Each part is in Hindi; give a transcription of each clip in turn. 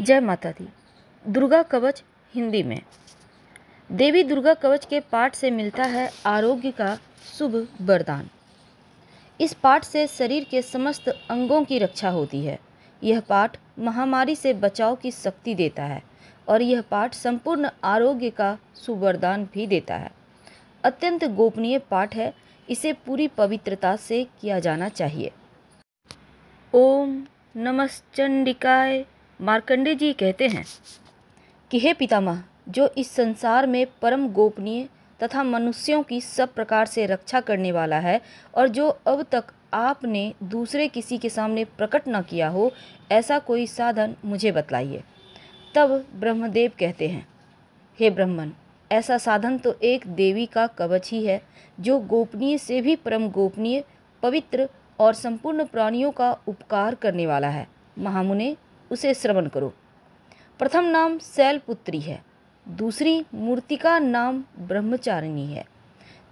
जय माता दी। दुर्गा कवच हिंदी में। देवी दुर्गा कवच के पाठ से मिलता है आरोग्य का शुभ वरदान। इस पाठ से शरीर के समस्त अंगों की रक्षा होती है। यह पाठ महामारी से बचाव की शक्ति देता है और यह पाठ संपूर्ण आरोग्य का सुवरदान भी देता है। अत्यंत गोपनीय पाठ है। इसे पूरी पवित्रता से किया जाना चाहिए। ओम नमश्चंडिकाय मार्कंडे जी कहते हैं, कि हे पितामह, जो इस संसार में परम गोपनीय तथा मनुष्यों की सब प्रकार से रक्षा करने वाला है, और जो अब तक आपने दूसरे किसी के सामने प्रकट न किया हो, ऐसा कोई साधन मुझे बतलाइए। तब ब्रह्मदेव कहते हैं, हे ब्रह्मन, ऐसा साधन तो एक देवी का कवच ही है, जो गोपनीय से भी परम गोपनीय, पवित्र और संपूर्ण प्राणियों का उपकार करने वाला है। महामुने उसे श्रवण करो। प्रथम नाम शैलपुत्री है, दूसरी मूर्तिका नाम ब्रह्मचारिणी है,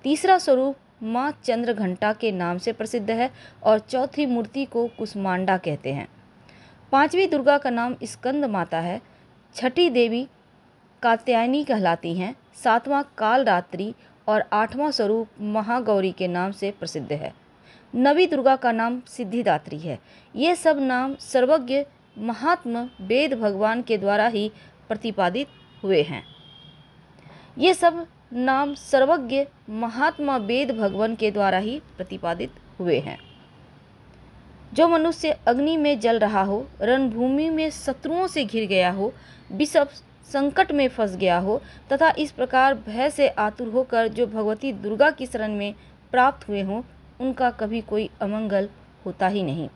तीसरा स्वरूप माँ चंद्रघंटा के नाम से प्रसिद्ध है और चौथी मूर्ति को कुसमांडा कहते हैं। पांचवी दुर्गा का नाम स्कंद माता है, छठी देवी कात्यायनी कहलाती हैं, सातवां कालरात्रि और आठवां स्वरूप महागौरी के नाम से प्रसिद्ध है। नवी दुर्गा का नाम सिद्धिदात्री है, ये सब नाम सर्वज्ञ महात्मा वेद भगवान के द्वारा ही प्रतिपादित हुए हैं। ये सब नाम सर्वज्ञ महात्मा वेद भगवान के द्वारा ही प्रतिपादित हुए हैं। जो मनुष्य अग्नि में जल रहा हो, रणभूमि में शत्रुओं से घिर गया हो, विषप संकट में फंस गया हो, तथा इस प्रकार भय से आतुर होकर जो भगवती दुर्गा की शरण में प्राप्त हुए हों, उनका कभी कोई अमंगल होता ही नहीं।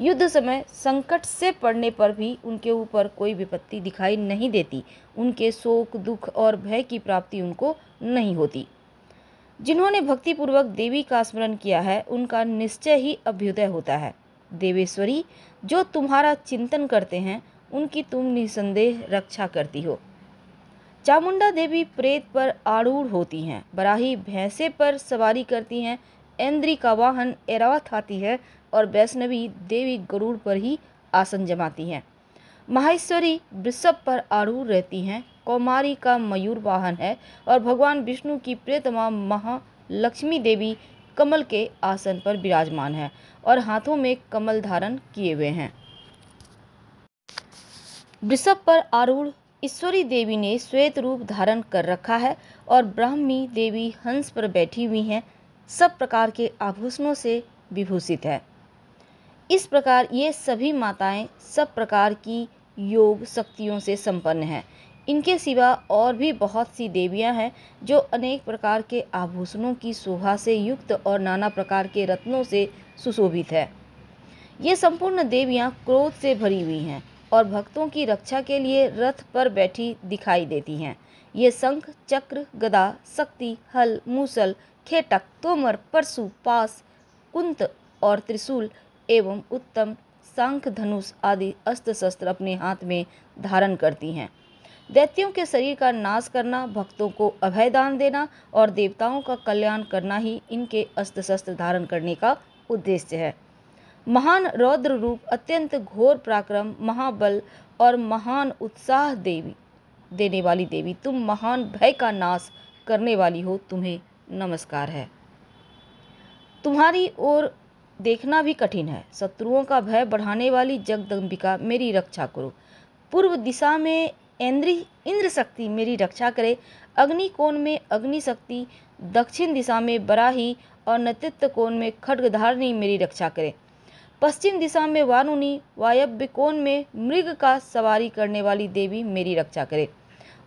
युद्ध समय संकट से पड़ने पर भी उनके ऊपर कोई विपत्ति दिखाई नहीं देती। उनके शोक, दुख और भय की प्राप्ति उनको नहीं होती। जिन्होंने भक्तिपूर्वक देवी का स्मरण किया है, उनका निश्चय ही अभ्युदय होता है। देवेश्वरी, जो तुम्हारा चिंतन करते हैं, उनकी तुम निसंदेह रक्षा करती हो। चामुंडा देवी प्रेत पर आरूढ़ होती हैं, बराही भैंसे पर सवारी करती हैं इंद्री का वाहन एरावत आती है और वैष्णवी देवी गरुड़ पर ही आसन जमाती हैं। माहेश्वरी वृषभ पर आरूढ़ रहती हैं। कौमारी का मयूर वाहन है और भगवान विष्णु की प्रियतमा महालक्ष्मी देवी कमल के आसन पर विराजमान है और हाथों में कमल धारण किए हुए हैं। वृषभ पर आरूढ़ ईश्वरी देवी ने श्वेत रूप धारण कर रखा है और ब्राह्मी देवी हंस पर बैठी हुई हैं। सब प्रकार के आभूषणों से विभूषित है। इस प्रकार ये सभी माताएँ सब प्रकार की योग शक्तियों से संपन्न हैं। इनके सिवा और भी बहुत सी देवियाँ हैं जो अनेक प्रकार के आभूषणों की शोभा से युक्त और नाना प्रकार के रत्नों से सुशोभित है। ये संपूर्ण देवियाँ क्रोध से भरी हुई हैं और भक्तों की रक्षा के लिए रथ पर बैठी दिखाई देती हैं। ये शंख, चक्र, गदा, शक्ति, हल, मूसल खेटक तोमर परशु पास कुंत और त्रिशूल एवं उत्तम शंख धनुष आदि अस्त्र शस्त्र अपने हाथ में धारण करती हैं। दैत्यों के शरीर का नाश करना, भक्तों को अभय दान देना और देवताओं का कल्याण करना ही इनके अस्त्र शस्त्र धारण करने का उद्देश्य है। महान रौद्र रूप, अत्यंत घोर पराक्रम, महाबल और महान उत्साह देवी, देने वाली देवी, तुम महान भय का नाश करने वाली हो, तुम्हें नमस्कार है। तुम्हारी ओर देखना भी कठिन है। शत्रुओं का भय बढ़ाने वाली जगदम्बिका मेरी रक्षा करो। पूर्व दिशा में इंद्री इंद्र शक्ति मेरी रक्षा करे। अग्नि कोण में अग्नि शक्ति दक्षिण दिशा में बराही और नेतृत्व कोण में खड्गधारणी मेरी रक्षा करे। पश्चिम दिशा में वानुनी वायव्य कोण में मृग का सवारी करने वाली देवी मेरी रक्षा करे।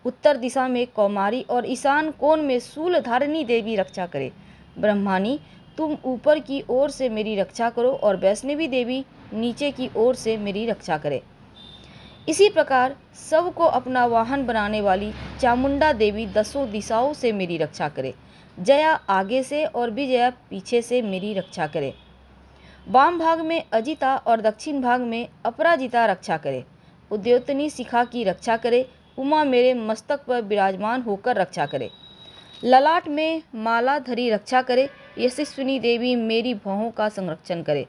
उत्तर दिशा में कौमारी और ईशान कोण में शूल धारिणी देवी रक्षा करे। ब्रह्मानी, तुम ऊपर की ओर से मेरी रक्षा करो और वैष्णवी देवी नीचे की ओर से मेरी रक्षा करे। इसी प्रकार सबको अपना वाहन बनाने वाली चामुंडा देवी दसों दिशाओं से मेरी रक्षा करे। जया आगे से और विजया पीछे से मेरी रक्षा करे। वाम भाग में अजिता और दक्षिण भाग में अपराजिता रक्षा करे। उद्योतनी शिखा की रक्षा करे। उमा मेरे मस्तक पर विराजमान होकर रक्षा करे। ललाट में माला धरी रक्षा करे। यशस्विनी देवी मेरी भौहों का संरक्षण करे।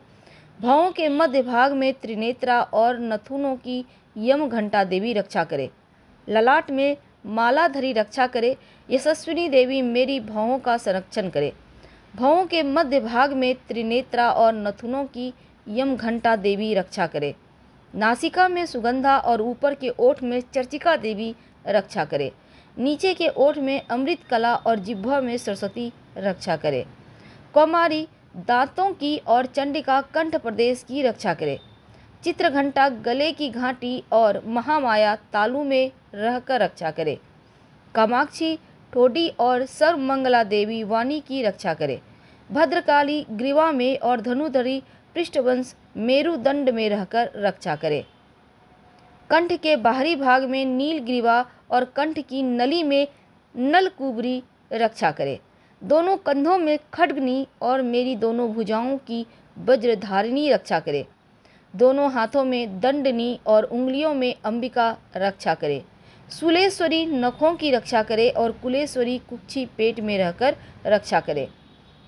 भावों के मध्य भाग में त्रिनेत्रा और नथुनों की यम घंटा देवी रक्षा करे। ललाट में मालाधरी रक्षा करे। यशस्विनी देवी मेरी भावों का संरक्षण करे। भावों के मध्य भाग में त्रिनेत्रा और नथुनों की यम घंटा देवी रक्षा करे। नासिका में सुगंधा और ऊपर के ओठ में चर्चिका देवी रक्षा करे। नीचे के ओठ में अमृत कला और जिह्वा में सरस्वती रक्षा करे। कौमारी दांतों की और चंडिका कंठ प्रदेश की रक्षा करे। चित्रघंटा, गले की घाटी और महामाया तालु में रहकर रक्षा करे। कामाक्षी, ठोडी और सर्वमंगला देवी वाणी की रक्षा करे। भद्रकाली, ग्रीवा में और धनुधरी पृष्ठवंश मेरुदंड में रहकर रक्षा करे। कंठ के बाहरी भाग में नील ग्रीवा और कंठ की नली में नलकुबरी रक्षा करे। दोनों कंधों में खड्गनी और मेरी दोनों भुजाओं की वज्रधारिणी रक्षा करे। दोनों हाथों में दंडनी और उंगलियों में अंबिका रक्षा करे। सुलेश्वरी नखों की रक्षा करे और कुलेश्वरी कुक्षी पेट में रहकर रक्षा करे।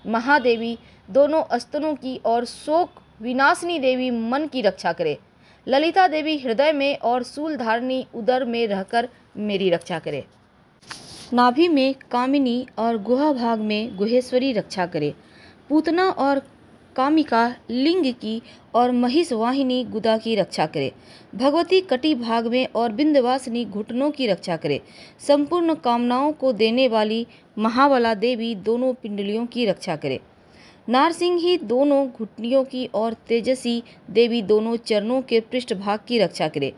महादेवी दोनों अस्तनों की और शोक विनाशनी देवी मन की रक्षा करे। ललिता देवी हृदय में और सूल धारणी उदर में रहकर मेरी रक्षा करे। नाभि में कामिनी और गुहा भाग में गुहेश्वरी रक्षा करे। पूतना और कामिका, लिंग की और महिष वाहिनी गुदा की रक्षा करे। भगवती कटी भाग में और बिंदवासिनी घुटनों की रक्षा करे। संपूर्ण कामनाओं को देने वाली महाबला देवी दोनों पिंडलियों की रक्षा करे। नारसिंह ही दोनों घुटनियों की और तेजसी देवी दोनों चरणों के पृष्ठभाग की रक्षा करे।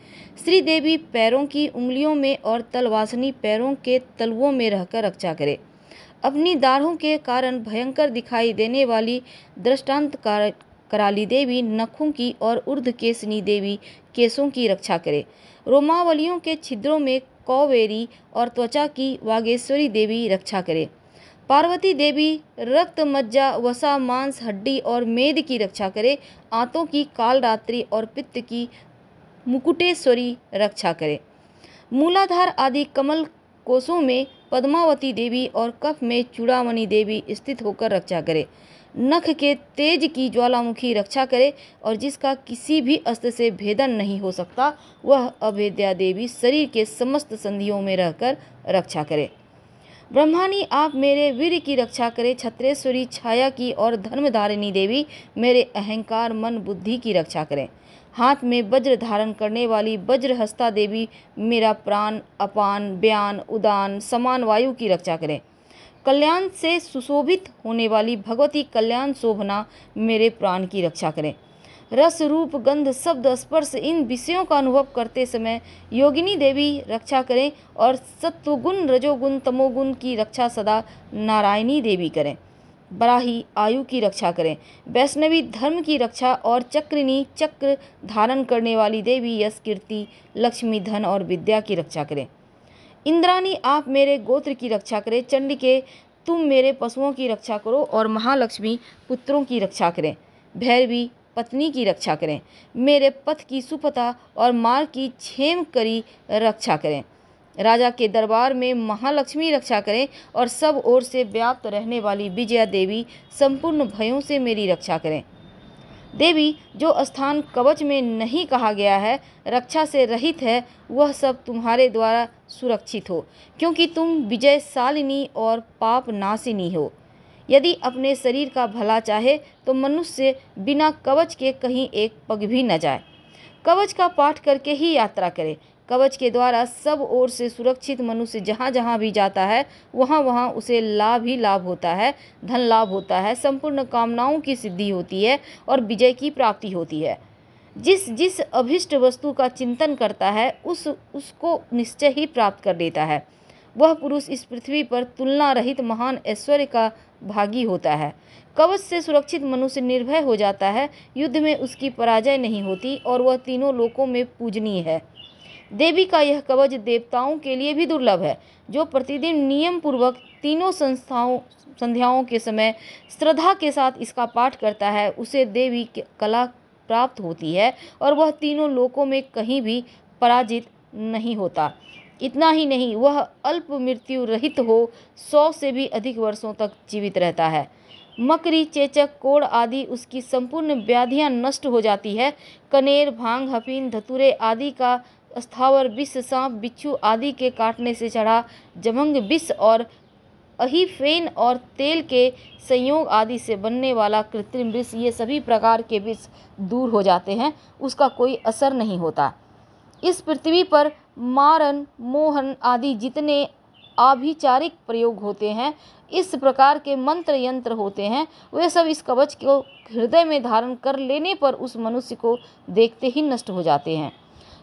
श्री देवी पैरों की उंगलियों में और तलवासनी पैरों के तलवों में रहकर रक्षा करे। अपनी दाढ़ों के कारण भयंकर दिखाई देने वाली दृष्टांत कराली देवी, नखों की और ऊर्ध केसनी देवी केसों की रक्षा करे। रोमावलियों के छिद्रों में कौवेरी और त्वचा की वागेश्वरी देवी रक्षा करे। पार्वती देवी रक्त मज्जा, वसा, मांस, हड्डी और मेद की रक्षा करे। आंतों की कालरात्रि और पित्त की मुकुटेश्वरी रक्षा करे। मूलाधार आदि कमल कोषों में पद्मावती देवी और कफ में चूड़ामणि देवी स्थित होकर रक्षा करे। नख के तेज की ज्वालामुखी रक्षा करे और जिसका किसी भी अस्त्र से भेदन नहीं हो सकता, वह अभेद्या देवी शरीर के समस्त संधियों में रहकर रक्षा करे। ब्रह्मानी, आप मेरे वीर की रक्षा करें, छत्रेश्वरी छाया की और धर्मधारिणी देवी मेरे अहंकार, मन, बुद्धि की रक्षा करें। हाथ में वज्र धारण करने वाली वज्र हस्ता देवी मेरा प्राण, अपान, बयान, उदान, समान वायु की रक्षा करें। कल्याण से सुशोभित होने वाली भगवती कल्याण शोभना मेरे प्राण की रक्षा करें। रस रूप गंध, शब्द, स्पर्श, इन विषयों का अनुभव करते समय योगिनी देवी रक्षा करें और सत्वगुण, रजोगुण, तमोगुण की रक्षा सदा नारायणी देवी करें। बराही आयु की रक्षा करें। वैष्णवी धर्म की रक्षा और चक्रिनी चक्र धारण करने वाली देवी यश, कीर्ति, लक्ष्मी, धन और विद्या की रक्षा करें। इंद्रानी आप मेरे गोत्र की रक्षा करें। चंड के तुम मेरे पशुओं की रक्षा करो और महालक्ष्मी पुत्रों की रक्षा करें। भैरवी पत्नी की रक्षा करें। मेरे पथ की सुपता और मार की छेम करी रक्षा करें। राजा के दरबार में महालक्ष्मी रक्षा करें और सब ओर से व्याप्त रहने वाली विजया देवी संपूर्ण भयों से मेरी रक्षा करें। देवी, जो स्थान कवच में नहीं कहा गया है, रक्षा से रहित है, वह सब तुम्हारे द्वारा सुरक्षित हो, क्योंकि तुम विजयशालिनी और पाप नाशिनी हो। यदि अपने शरीर का भला चाहे तो मनुष्य बिना कवच के कहीं एक पग भी न जाए। कवच का पाठ करके ही यात्रा करे। कवच के द्वारा सब ओर से सुरक्षित मनुष्य जहाँ जहाँ भी जाता है, वहाँ वहाँ उसे लाभ ही लाभ होता है, धन लाभ होता है, संपूर्ण कामनाओं की सिद्धि होती है और विजय की प्राप्ति होती है। जिस जिस अभिष्ट वस्तु का चिंतन करता है, उस उसको निश्चय ही प्राप्त कर लेता है। वह पुरुष इस पृथ्वी पर तुलना रहित महान ऐश्वर्य का भागी होता है। कवच से सुरक्षित मनुष्य निर्भय हो जाता है। युद्ध में उसकी पराजय नहीं होती और वह तीनों लोकों में पूजनीय है। देवी का यह कवच देवताओं के लिए भी दुर्लभ है, जो प्रतिदिन नियम पूर्वक तीनों संस्थाओं, संध्याओं के समय श्रद्धा के साथ इसका पाठ करता है। उसे देवी कला प्राप्त होती है और वह तीनों लोकों में कहीं भी पराजित नहीं होता। इतना ही नहीं, वह अल्प मृत्यु रहित हो, सौ से भी अधिक वर्षों तक जीवित रहता है। मकरी, चेचक, कोड़ आदि उसकी संपूर्ण व्याधियाँ नष्ट हो जाती है। कनेर, भाँग, हफीन, धतूरे आदि का स्थावर विष, सांप, बिच्छू आदि के काटने से चढ़ा जमंग विष और अहिफेन और तेल के संयोग आदि से बनने वाला कृत्रिम विष, ये सभी प्रकार के विष दूर हो जाते हैं, उसका कोई असर नहीं होता। इस पृथ्वी पर मारन, मोहन आदि जितने आभिचारिक प्रयोग होते हैं, इस प्रकार के मंत्र यंत्र होते हैं, वे सब इस कवच को हृदय में धारण कर लेने पर उस मनुष्य को देखते ही नष्ट हो जाते हैं।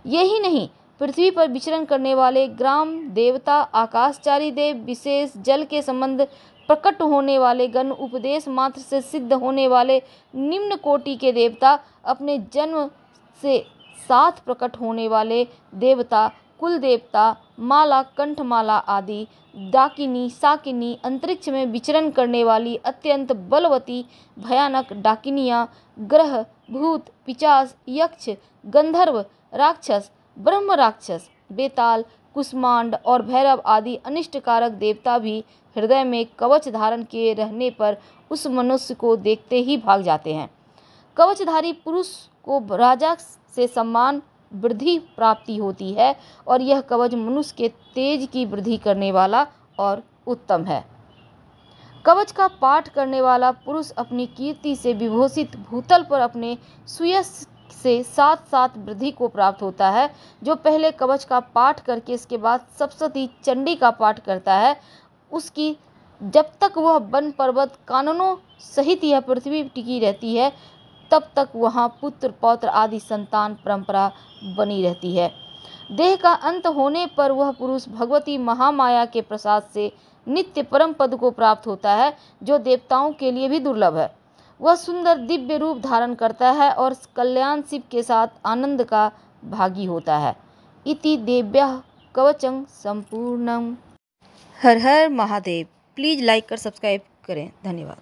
यही नहीं, पृथ्वी पर विचरण करने वाले ग्राम देवता, आकाशचारी देव, विशेष जल के संबंध, प्रकट होने वाले गण, उपदेश मात्र से सिद्ध होने वाले निम्न कोटि के देवता अपने जन्म से साथ प्रकट होने वाले देवता कुल देवता माला, कंठमाला आदि, डाकिनी, साकिनी, अंतरिक्ष में विचरण करने वाली अत्यंत बलवती, भयानक डाकिनियाँ, ग्रह, भूत, पिचास, यक्ष, गंधर्व, राक्षस, ब्रह्म राक्षस, बेताल, कुष्मांड और भैरव आदि अनिष्टकारक देवता भी हृदय में कवच धारण किए रहने पर उस मनुष्य को देखते ही भाग जाते हैं। कवचधारी पुरुष को राजा से सम्मान, वृद्धि प्राप्ति होती है और यह कवच मनुष्य के तेज की वृद्धि करने वाला और उत्तम है। कवच का पाठ करने वाला पुरुष अपनी कीर्ति से विभूषित भूतल पर अपने सुयश से साथ साथ वृद्धि को प्राप्त होता है, जो पहले कवच का पाठ करके इसके बाद सप्तती चंडी का पाठ करता है। उसकी जब तक वह वन पर्वत कानूनों सहित यह पृथ्वी टिकी रहती है तब तक वहाँ पुत्र, पौत्र आदि संतान परंपरा बनी रहती है। देह का अंत होने पर वह पुरुष भगवती महामाया के प्रसाद से नित्य परम पद को प्राप्त होता है, जो देवताओं के लिए भी दुर्लभ है। वह सुंदर दिव्य रूप धारण करता है और कल्याण शिव के साथ आनंद का भागी होता है। इति देव्या कवचं संपूर्णम। हर हर महादेव। प्लीज़ लाइक कर सब्सक्राइब करें। धन्यवाद।